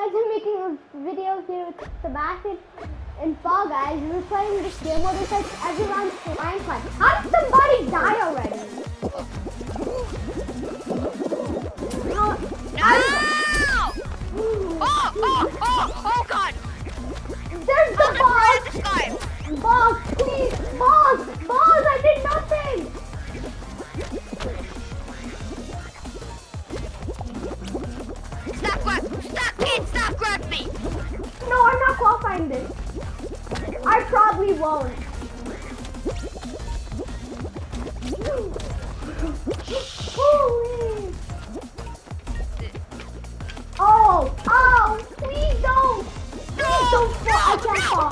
guys, I'm making a video here with Sebastian and Fall Guys. We're playing this game where it's like every round slime climb. How did somebody die already? No, No! Oh, oh, oh, oh, God! there's the boss! the! Boss, please! Boss! Boss, Stop, kid! Stop grab me! No, I'm not qualifying this. I probably won't. Holy. Oh, oh, please don't. Please don't fall. I can't fall.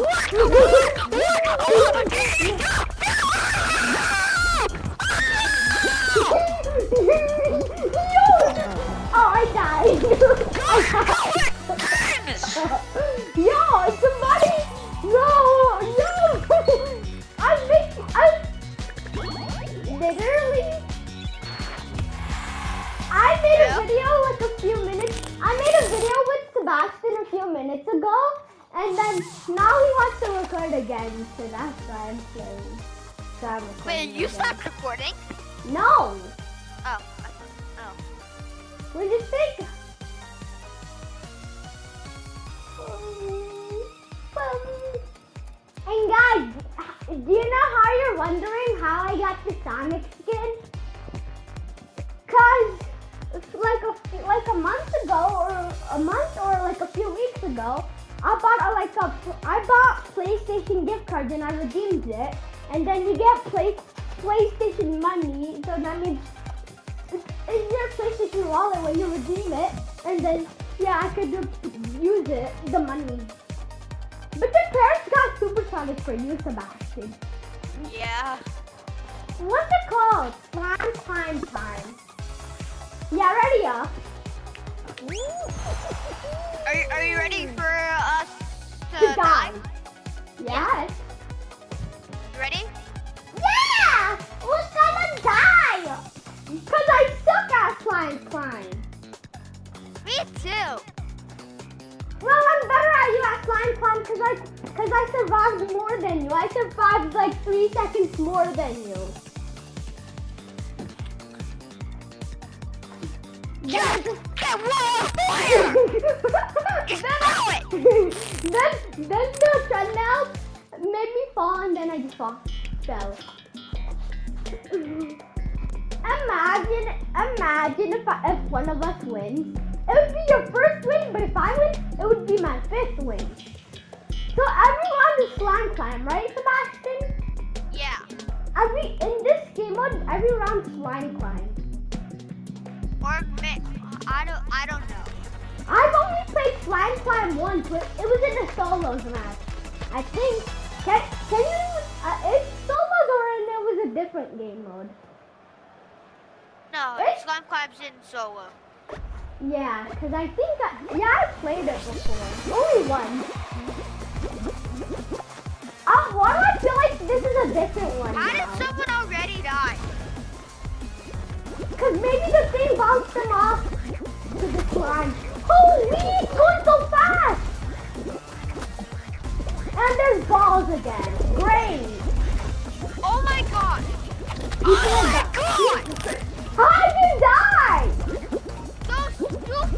oh, I died. Yo, somebody! No, no! I make I literally. I made a video like a few minutes. I made a video with Sebastian a few minutes ago, and then now he wants to record again, so that's why I'm playing. So I'm Wait, you again. stopped recording? No, Oh. Oh. What Oh. we're just And guys, do you know how you're wondering how I got the Sonic skin? Cause like a like a month ago or a month or like a few weeks ago, I bought a like a I bought PlayStation gift cards and I redeemed it, and then you get play, PlayStation money, so that means it's your PlayStation wallet when you redeem it, and then yeah, I could use it the money. But the parents got supersonic for you, Sebastian. Yeah. What's it called? Slime climb time. Yeah, ready up. Are you, are you ready for us to, To die. die? Yes. You ready? Yeah! We're gonna die! Because I suck at slime climb. Me too. Well, I'm better at you at slime climb because I, cause I survived more than you. I survived like three seconds more than you. Get, get wall of fire! Just then, it! then, then the treadmill made me fall and then I just fall, fell. Imagine, imagine if, I, if one of us wins. It would be your first win, but if I win, it would be my fifth win. So every round is slime climb, right, Sebastian? Yeah. Every in this game mode, every round is slime climb. Or mix. I don't. I don't know. I've only played slime climb once, but it was in a solos match. I think. Can, can you? Uh, it's solos or and it was a different game mode. No, Eh? slime climbs in solo. Yeah, because I think I, yeah, I played it before. Only once. Uh, why do I feel like this is a different one How now? did someone already die? Because maybe the thing bounced them off to the slime. Holy, it's going so fast! And there's balls again. Great. Oh my god! Oh my god! How'd you die?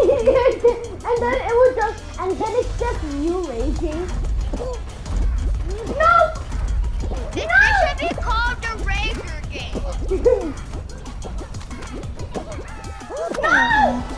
and then it was just, and then it's just you raging. No! This, this should be called the Razor game. no! No!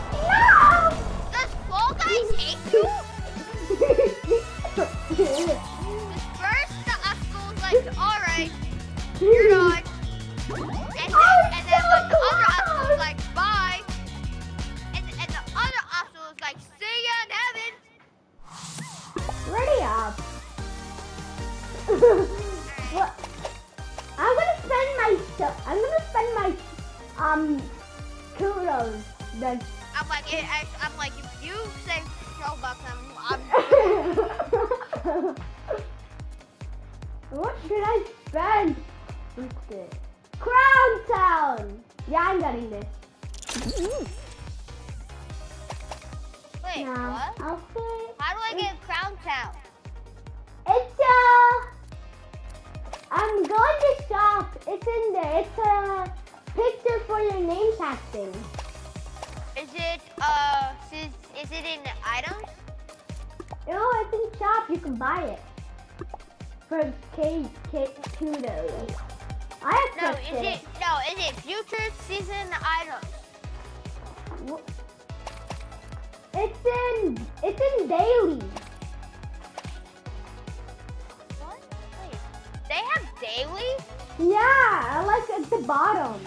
What? Say How do I get Crown Town? it's uh I'm going to shop. It's in there. It's a picture for your name tag thing. Is it, uh, is, is it in the items? Oh, it's in shop. You can buy it for K K kudos. I have No, accept is it, no, is it future season items? Wh- It's in it's in daily. What? Wait, they have daily? Yeah, like at the bottom.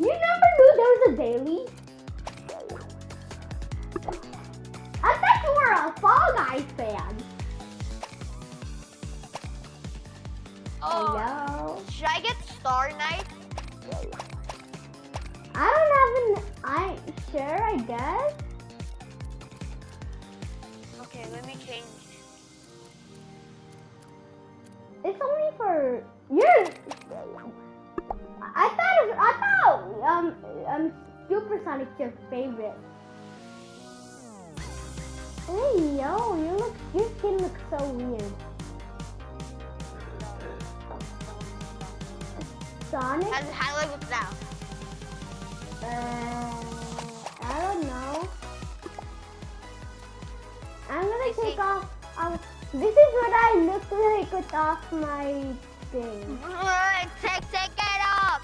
You never knew there was a daily? I thought you were a Fall Guys fan. Oh, Hello? should I get Star Knight? I don't have an. I sure I guess. Okay, let me change. It's only for you. I thought it, I thought um um Supersonic's your favorite. Hey yo, you look your skin looks so weird. Sonic? How, how do I look now? Uh, I don't know. I'm gonna You take see- off. Um, this is what I look like without my thing. take, take it off.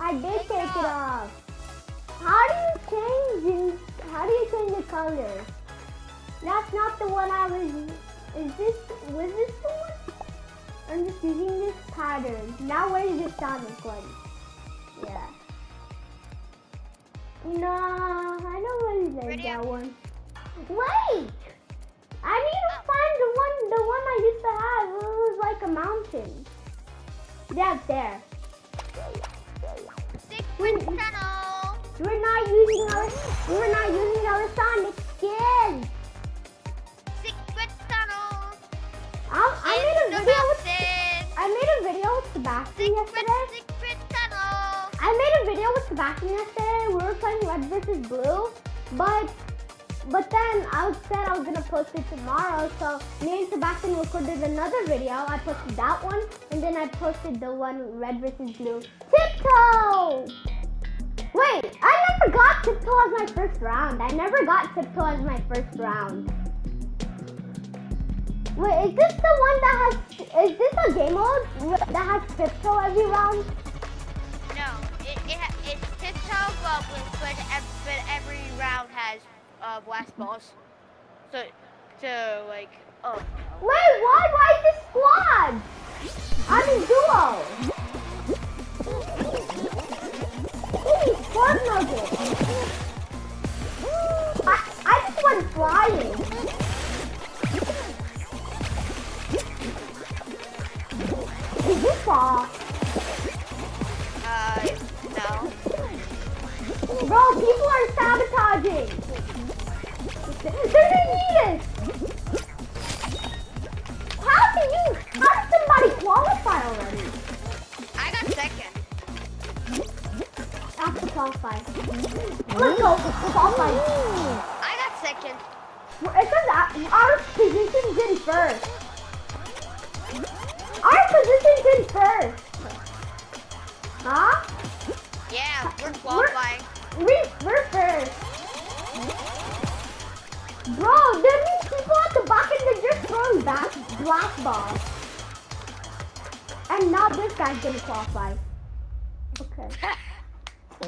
I did Take it take it off. off. How do you change? How do you change the color? That's not the one I was. Is this? Was this the one? I'm just using this pattern. Now where is the Sonic one? Yeah. Nah, I don't really like Ready that up. one. Wait! I need to find the one, the one I used to have. It was like a mountain. Yeah, there. Secret channel. We're not using our we're not using our Sonic skin. Secret channel. I, I made a video with. I made a video with Sebastian yesterday. I made a video with Sebastian yesterday. We were playing Red versus Blue, but but then I said I was gonna post it tomorrow. So me and Sebastian recorded another video. I posted that one, and then I posted the one Red versus Blue. Tiptoe. Wait, I never got Tiptoe as my first round. I never got Tiptoe as my first round. Wait, is this the one that has? Is this a game mode that has Tiptoe every round? But with, but, ev- every round has uh, blast balls. So, so like, oh. Wait, why? Why this squad? I'm in duo. Ooh, squad nugget. I, I just went flying. Is this fall? Bro, people are sabotaging. There's Aeneas. How did you? How did somebody qualify already? I got second. After qualify. Let's go. Qualify. I got second. It says our- position in first. Our position's in first. Huh? Yeah, we're qualifying. We, we're first. Bro, there are people at the back and they're just throwing back black balls. And now this guy's gonna qualify. Okay.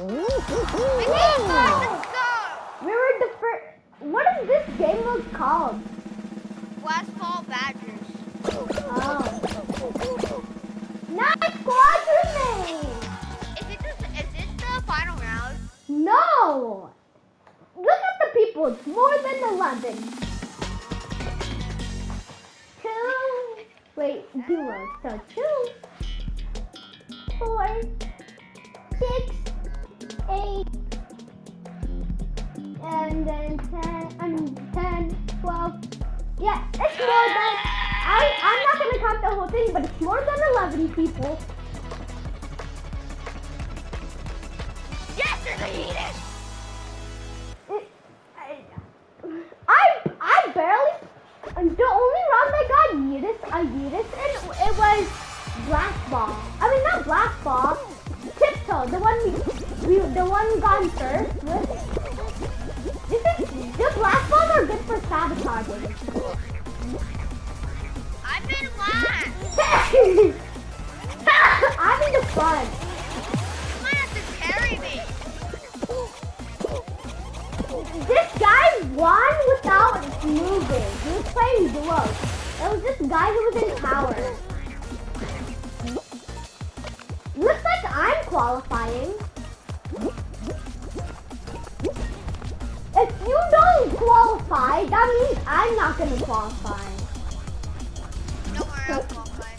We got first, let's go. We were the first. What is this game mode called? Blast ball Badgers. Oh. Nice quadrant! Is it just, is this the final round? No! Look at the people, it's more than 11. Two, wait, duo. So two, four, six, 8, and then 10, and 10, 12. Yeah, it's more than, I, I'm not to count the whole thing, but it's more than 11 people. Yes, there's a. It, I, I, I barely, the only round I got Yeetus, a Yeetus, and it was Black Ball. I mean, not Black Ball, Tiptoe, the one we, we the one gone first with. This is, the Black Balls are good for sabotaging. I'm in one. I'm in the front. This guy won without moving. He was playing duo. It was this guy who was in power. Looks like I'm qualifying. If you don't qualify, that means I'm not gonna qualify. Don't I'll qualify.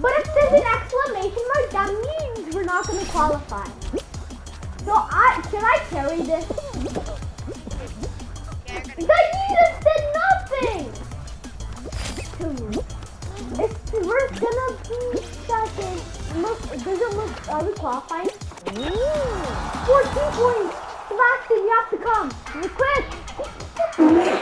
But if there's an exclamation mark, that means we're not gonna qualify. So I should I carry this? Look, does it look, are we qualifying? 14 points! Sebastian, you have to come. You're quick!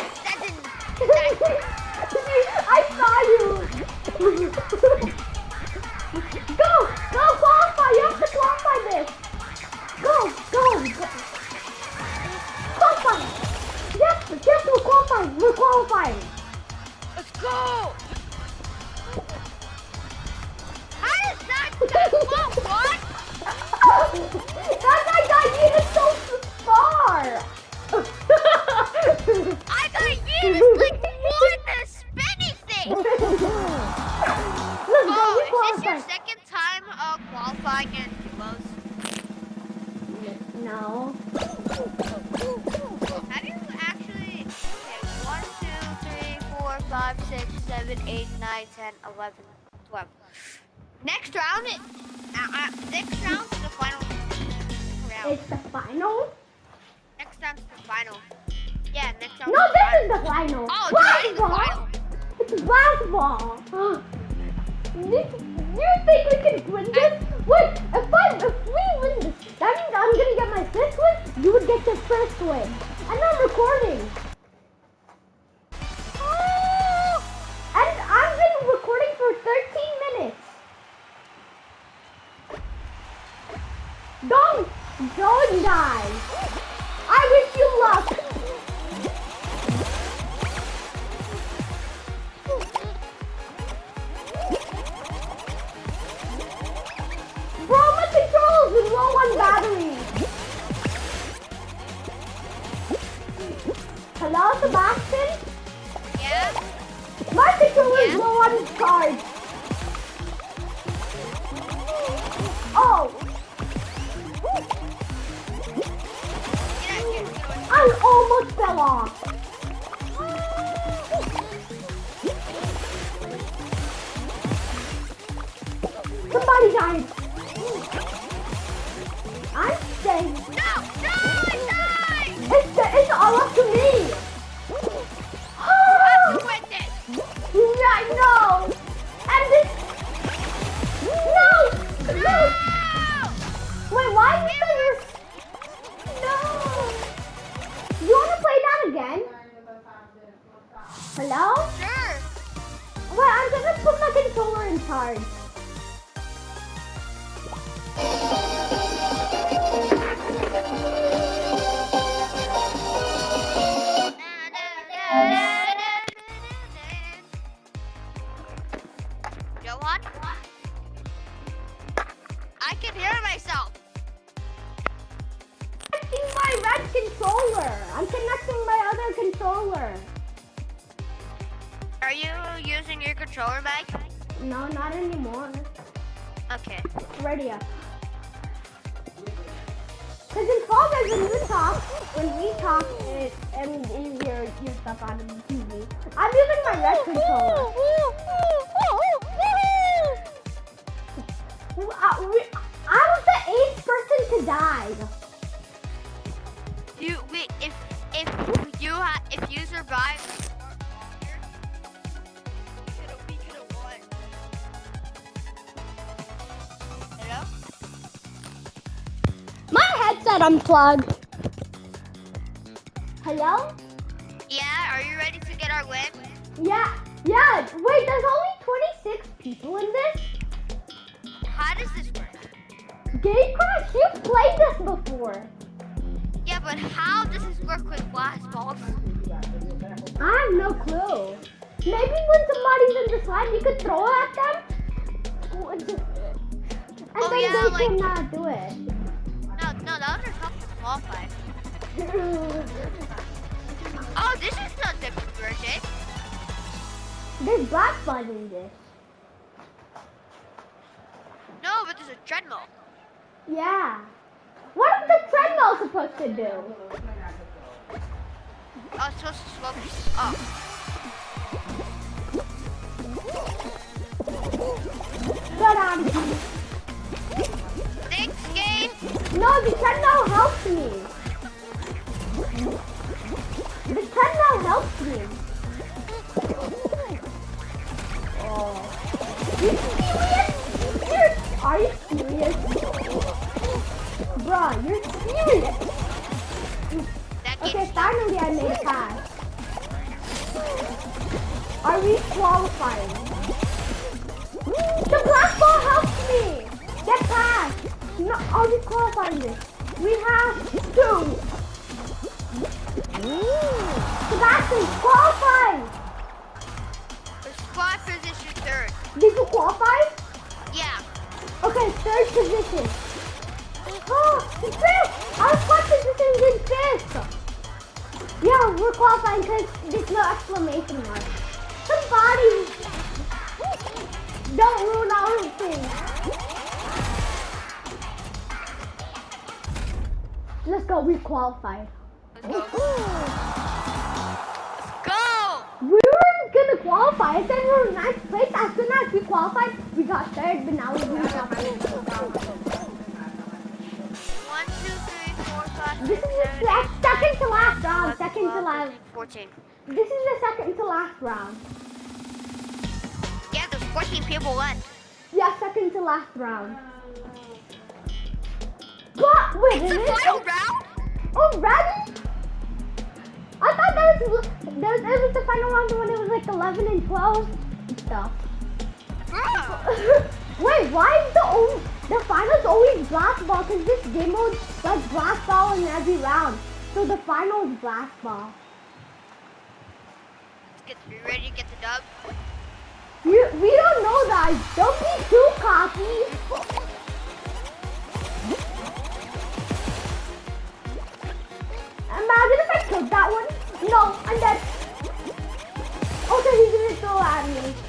Qualifying in duos? No. How do you actually? Okay, one, two, three, four, five, six, seven, eight, nine, ten, eleven, twelve. Next round, it, uh, uh, next round is the final round. It's the final? Next round's the final. Yeah, next round. No, this is the final. Oh, this is the Basketball. final. It's basketball. you, you think we can win this? Wait, if I if we win this, that means I'm gonna get my fifth win. You would get your first win. And I'm recording. Somebody died. I'm staying. No, no, I died. It's, it's all up to me. either. You wait if if you ha if you survive. My headset unplugged. Hello? Yeah, are you ready to get our win? Yeah, yeah. Wait, there's only 26 people in this? How does this Gate Crash, you've played this before. Yeah, but how does this work with glass balls? I have no clue. Maybe when somebody's in the slide, you could throw it at them. And Oh, then yeah, they like- cannot uh, do it. No, no, those are tough to qualify. Oh, this is the different version. Eh? There's black fun in this. No, but there's a treadmill. Yeah. What is the treadmill supposed to do? Oh, it's supposed to slow me. Oh. Good on you. Thanks, game. No, the treadmill helps me. The treadmill helps me. Oh. Wait, It's the final round? Oh, already? I thought that was that was, it was the final round when it was like 11 and 12 and stuff. Wait, why is the only, the finals always blast ball? Cause this game mode like blast ball in every round. So the final is blast ball. Get, you ready to get the dub? You, we don't know that. Don't be too cocky. Imagine if I took that one. No, I'm dead. Oh, okay, he's gonna throw at me.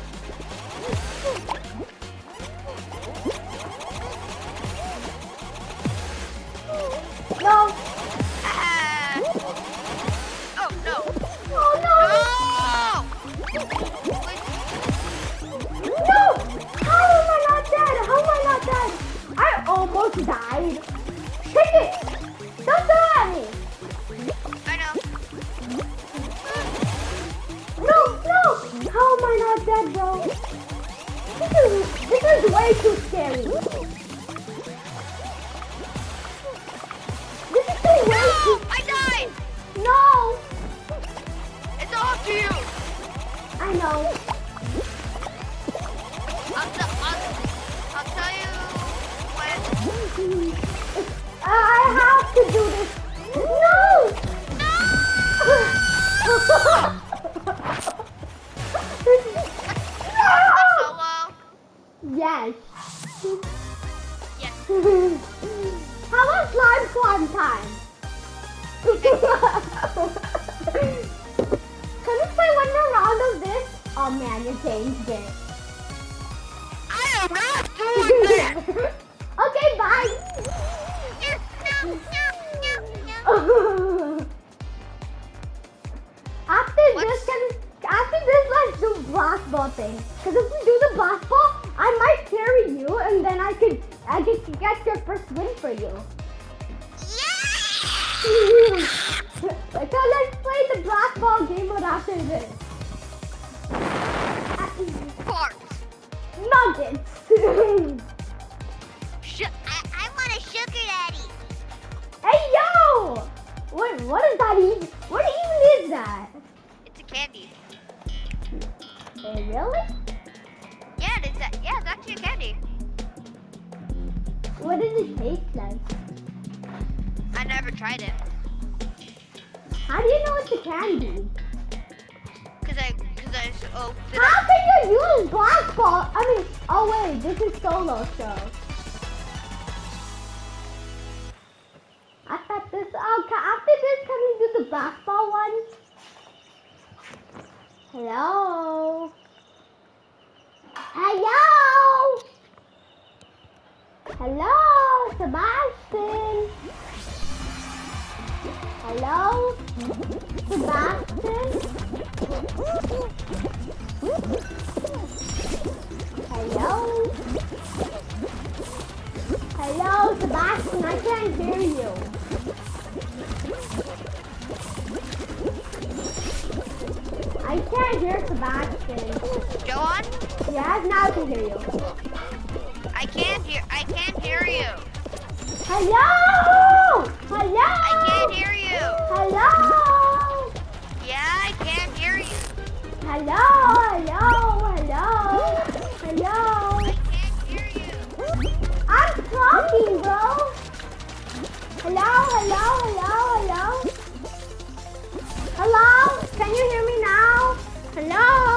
How am I not dead, bro? This is, this is way too scary. This is too way No! too... I died! No! It's all up to you! I know. I'll, t- I'll, I'll tell you when. I have to do this. No! no! never tried it. How do you know it's a candy? Cause I, cause I, s- oh, How I, can you use black ball? I mean, oh wait, this is solo show. I thought this. Oh, ca- after this, can we do the black ball one? Hello. Hello. Hello, Sebastian. Hello, Sebastian. Hello? Hello, Sebastian, I can't hear you. I can't hear Sebastian. Johan? Yes, now I can hear you. I can't hear, I can't hear you. Hello! Hello! I can't hear you. Hello! Yeah, I can't hear you. Hello, hello, hello, hello. I can't hear you. I'm talking, bro. Hello, hello, hello, hello. Hello? Can you hear me now? Hello?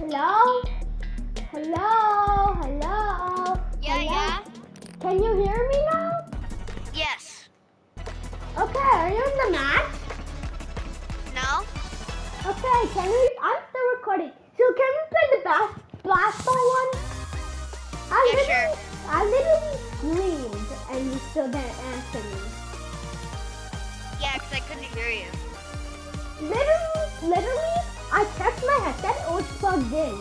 Hello? Hello? Hello? Yeah, Hello? yeah. Can you hear me now? Yes. Okay, are you in the match? No? Okay, can we? I'm still recording. So can we play the bas- basketball one? I Yeah, literally, I literally screamed and you still didn't answer me. Yeah, cause I couldn't hear you. Literally, literally, I checked my headset, it was plugged in.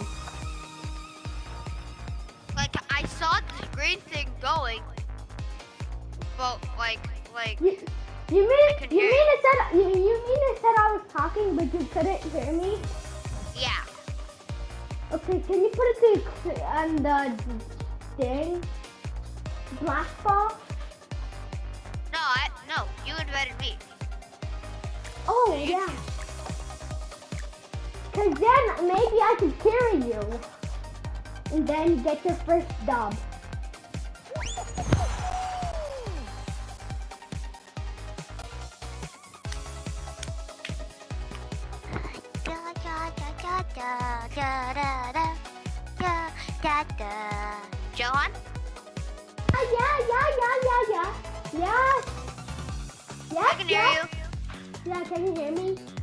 Like I saw the green thing going, but like, like, You, you mean, you mean it said, you, you mean it said I was talking, but you couldn't hear me? yeah. Okay, can you put it to on um, the thing? Black ball? No, I no. You invited me. Oh yeah. Cause then maybe I could carry you, and then get your first dub. Johan? Ah, yeah, yeah, yeah, yeah, yeah. Yes. Yes. I can hear yes. you. Yeah, can you hear me?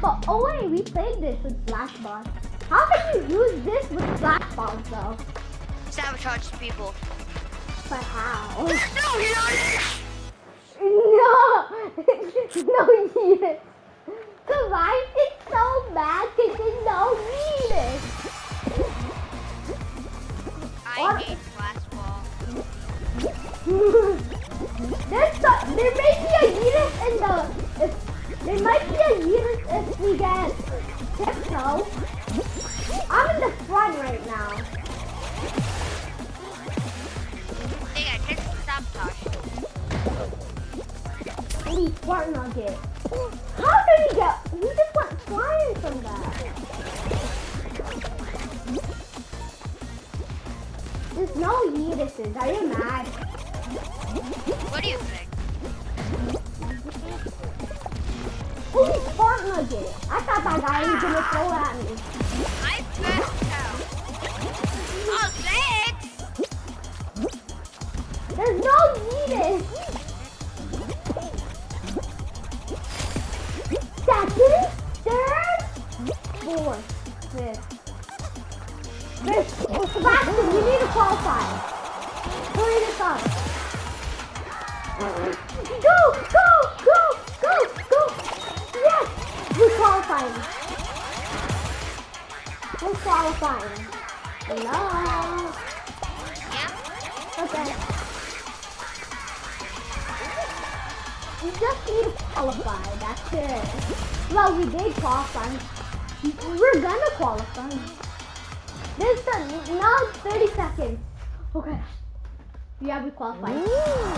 Use? Oh wait, we played this with black ball. How can you use this with black balls though? sabotages people. But how? No, he doesn't. No, no. Cause I get so mad cause there's no Venus. I hate basketball. There's so, there may be a Venus in the there might be a Venus if we get tiptoe. I'm in the front right now. They got kids for sabotage. Holy fart nugget. How did he get? He just went flying from that. There's no Venuses. Are you mad? What do you think? Fart nugget. I thought that guy was gonna throw at me. Yeah, we qualified.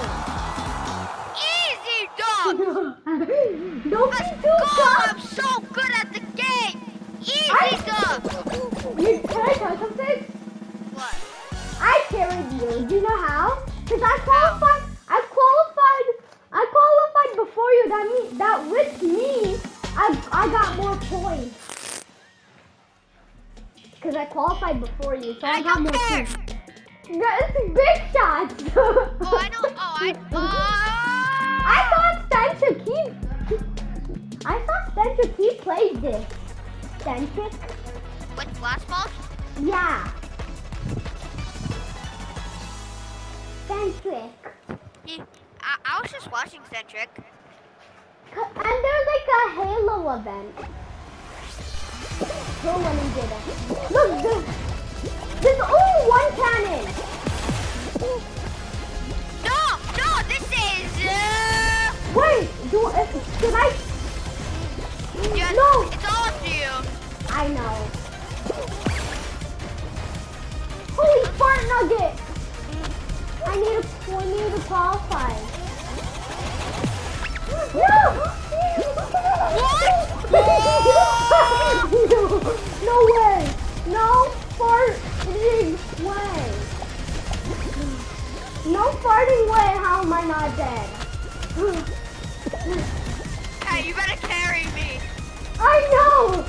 Stentric he played this. Centric. With glass balls? Yeah. Centric. He, I, I was just watching Centric. And there's like a Halo event. No one did it. Look, there's, there's only one cannon. No, no, this is. Uh, Wait, do uh, should I? Yes, No, it's all up to you. I know. Holy fart nugget! I need I need to qualify. No! What? no, no way! No farting way! No farting way! How am I not dead? Hey, you better carry me. I know!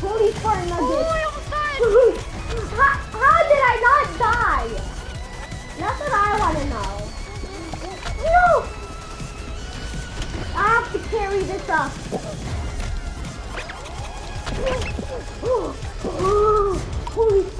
Holy fart nugget! Oh, I almost died. how, how did I not die? That's what I want to know. No! I have to carry this up. Holy fart nugget!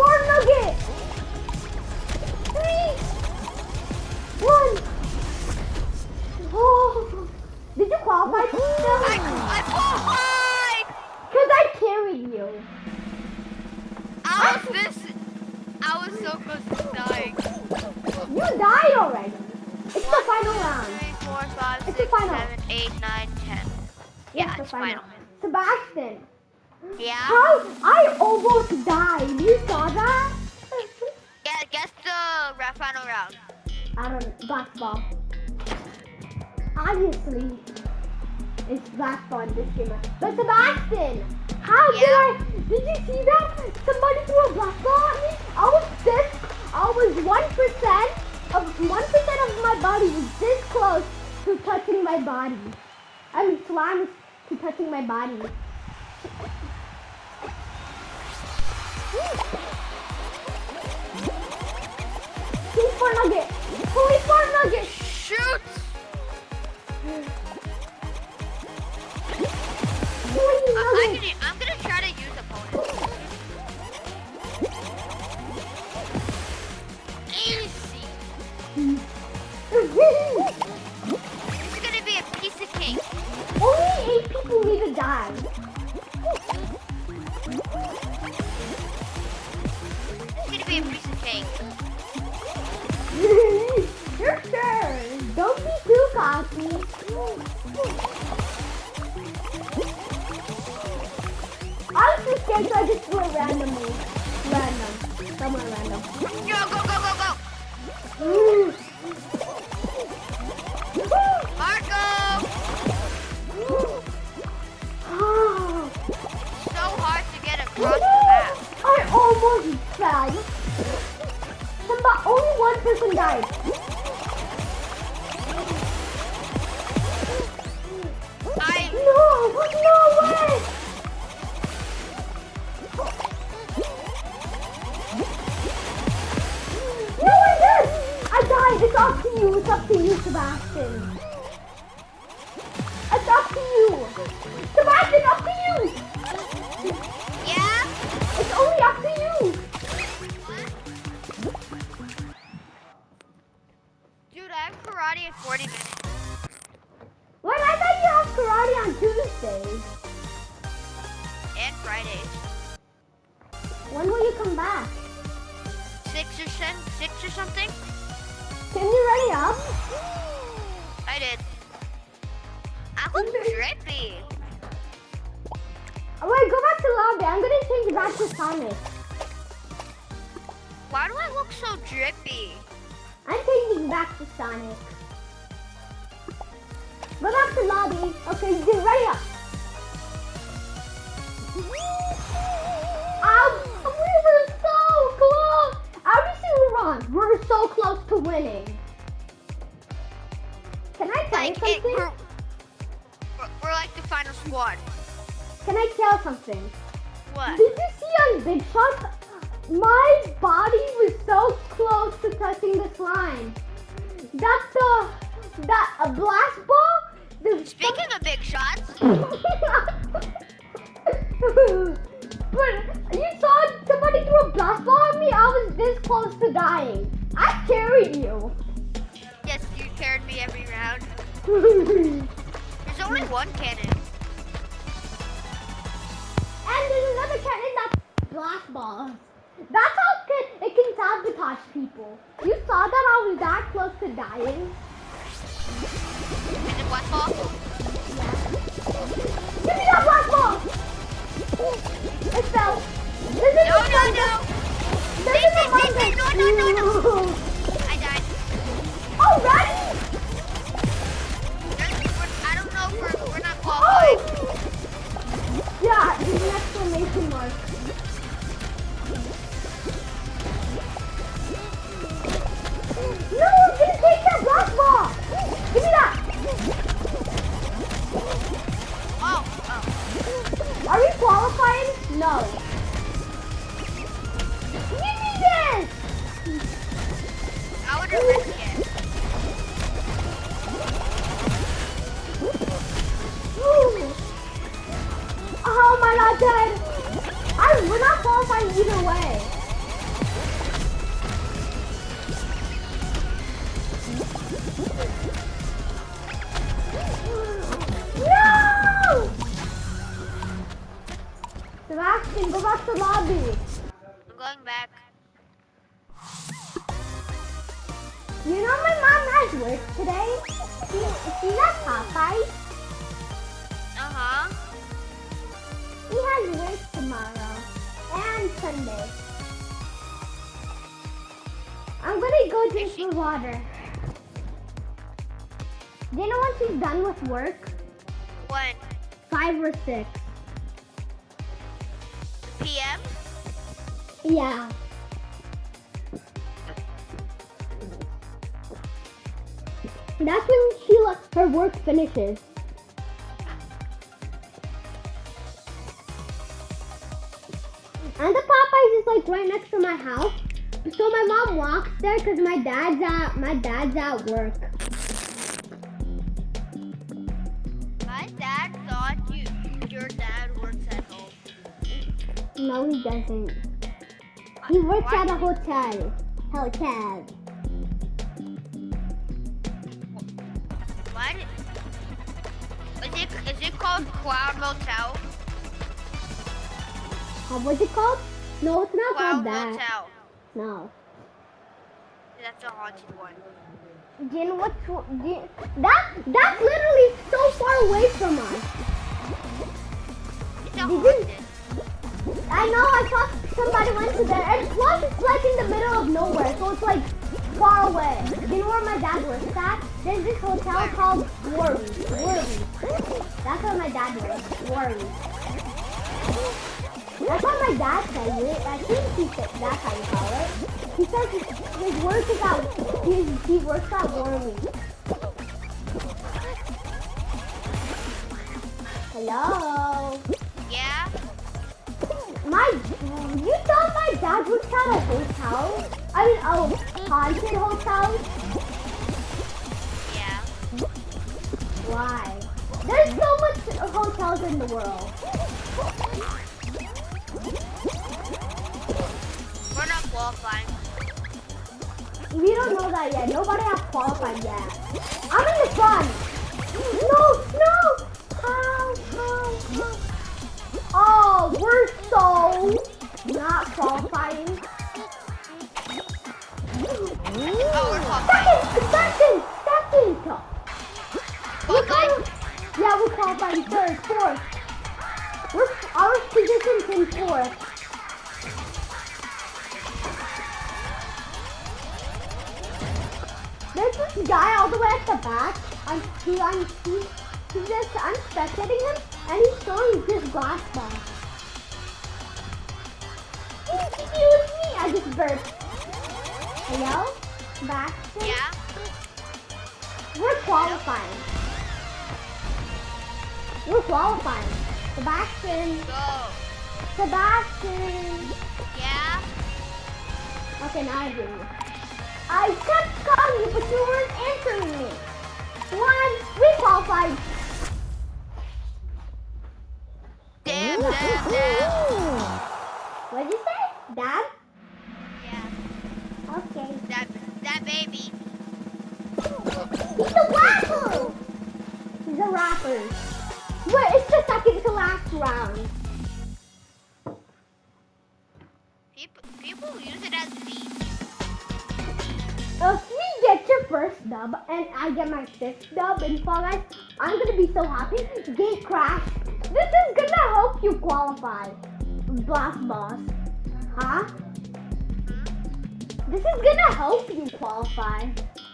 Yeah. Six or something. Can you ready up? I did. I look drippy. Oh, wait, go back to lobby. I'm gonna change back to Sonic. Why do I look so drippy? I'm changing back to Sonic. Go back to lobby. Okay, get ready up. Obviously, we're so close to winning. Can I tell Like, you something? we're, we're, we're like the final squad. Can I tell something? What? Did you see on Big Shot? My body was so close to touching the slime. That's the that a blast ball. The Speaking of big shots, but you saw somebody threw a blast ball at me. I was this close to dying. I carried you. yes, you carried me every round. There's only one cannon. And there's another cannon that's blast balls. That's how it can, it can sabotage people. You saw that I was that close to dying. Is it blast ball? Give I'm gonna go drink the water. Do you know when she's done with work? When? Five or six. PM? Yeah. That's when she le- her work finishes. And the Popeyes is like right next to my house. So my mom walks there because my dad's at my dad's at work. My dad thought you your dad works at home. No, he doesn't. He works at a hotel. Hotel. Why did... Is it, is it called Cloud Motel? Uh, what's it called? No, it's not Cloud called that. Motel. No. That's a haunted one. What's Jin, that? That's literally so far away from us. It's a haunted. I know. I saw somebody went to there, and plus it's like in the middle of nowhere, so it's like far away. You know where my dad works at? There's this hotel called Worry. Worry. That's where my dad works. Worry. That's what my dad says it. I think he said that's how you call it. He says his, work is his, he works at Worry. Hello. Yeah? My, you thought my dad works at a hotel? I mean, a haunted hotel? Yeah. Why? There's so much hotels in the world. We don't know that yet. Nobody has qualified yet. I'm in the front. No, no. How, how, how. Oh, we're so not qualifying. Oh. Second, second, second. We're Qualifying? Yeah, we're qualifying third, fourth. We're our position's in fourth. There's this guy all the way at the back. I'm he, I'm he, he's just I'm spectating him and he's throwing this glass ball. Excuse me, I just burped. Hello? Baxter? Yeah? We're qualifying. We're qualifying. Sebastian. Go. Sebastian. Yeah? Okay, now I you. I kept calling you, but you weren't answering me. One, we qualified. Damn, damn, damn. What did you say? Dad? Yeah. Okay. That, that baby. He's a rapper! He's a rapper. Wait, it's the second to last round. Get your first dub and I get my fifth dub in Fall Guys, I'm gonna be so happy. Gate crash. This is gonna help you qualify. Blast Boss. Huh? This is gonna help you qualify.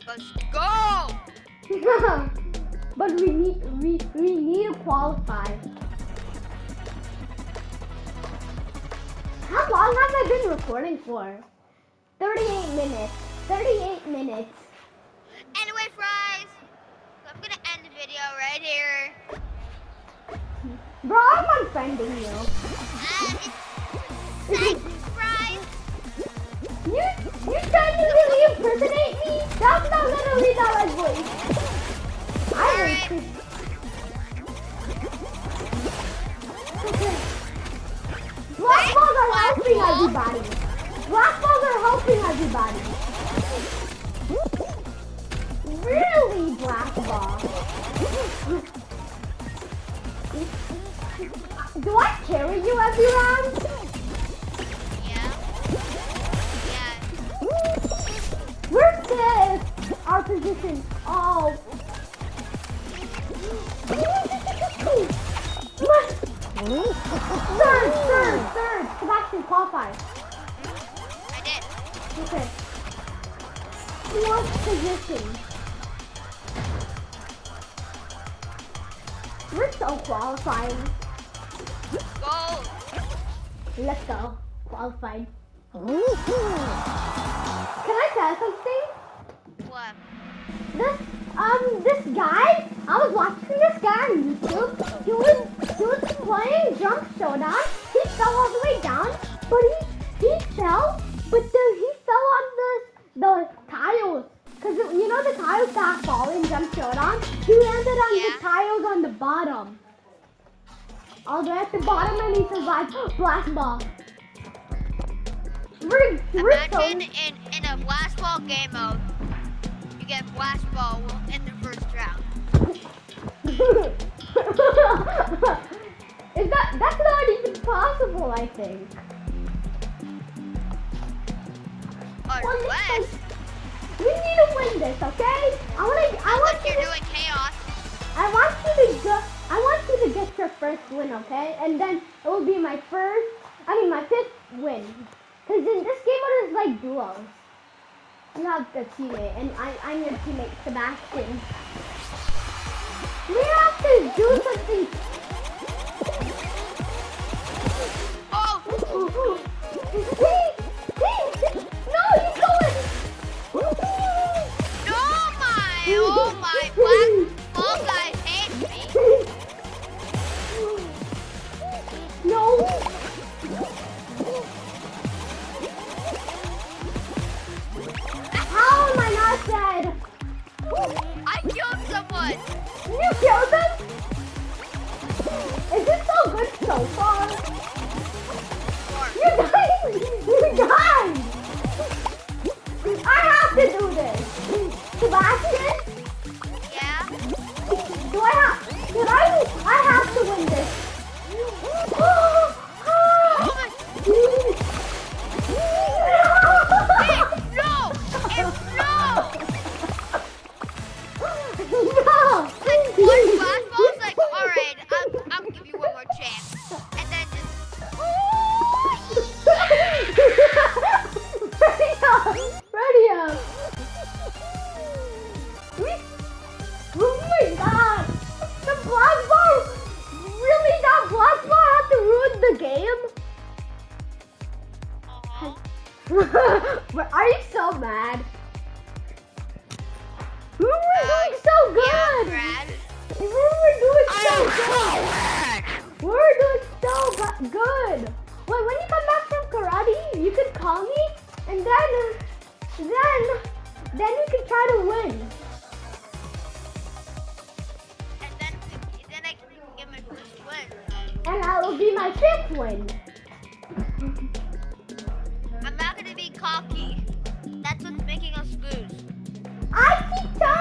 Let's go. but we need we, we need to qualify. How long have I been recording for? 38 minutes. 38 minutes. Anyway, fries. So I'm gonna end the video right here. Bro, I'm unfriending you. And it's thanks, fries. You you trying to really impersonate me? That's not literally not my voice. I Alright. hate Black balls are helping everybody. Black balls are helping everybody. Really, black ball. Do I carry you every round? Yeah. Yeah. Where's this? Our position. Oh. Third, third, third. Sebastian, qualify. I did. Okay. Fourth position. We're so qualifying. Go. Let's go. Qualified. Can I tell something? What? this um this guy I was watching this guy on YouTube. He was he was playing Jump Showdown. He fell all the way down, but he he fell, but then he fell on the the tiles. Cause you know the tiles that fall in Jump Showdown. He landed on Yeah. the tiles on the bottom. All the way at the bottom, and he survived. Blast ball. We're, we're so Imagine in, in a blast ball game mode, you get blast ball in the first round. Is that that's not even possible? I think. Far Well, this West. is- We need to win this, okay? I want to. I want you to. doing chaos. I want you to go. I want you to get your first win, okay? And then it will be my first. I mean, my fifth win. Cause in this game it is like duos. You have the teammate, and I, I'm your teammate, Sebastian. We have to do something. Oh, Hey, oh, hey, oh. no, he's going. no, my, oh my, black someone. You killed him? Is this so good so far?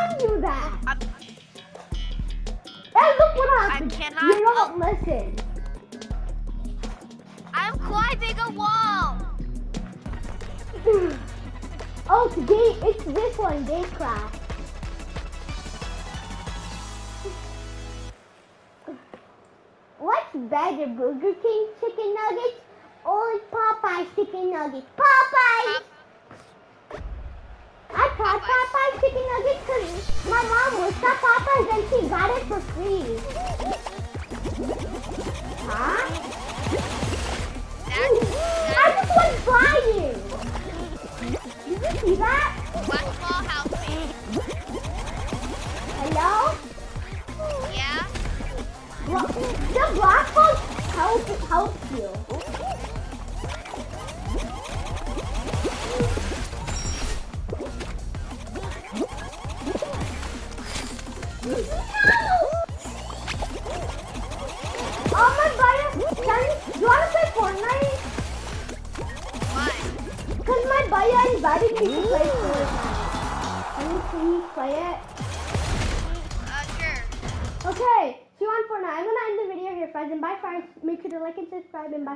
Telling you that. I'm, And look what happened. cannot- You don't listen. I'm climbing a wall. oh, it's gate. It's this one, Gate Crash. What's better, Burger King chicken nuggets or Popeye's chicken nuggets? Popeyes. I tried Popeye's chicken my mom works at Popeyes and she got it for free. Huh? That's, I just went flying. Did you see that? that's Black Ball help me. Hello? Yeah? The black hole help helps you. Want to? Why? Because my bio invited me to play Fortnite. Can you please play it? Uh, sure. Okay, see you on Fortnite. I'm gonna end the video here, friends, and bye, friends. Make sure to like and subscribe, and bye.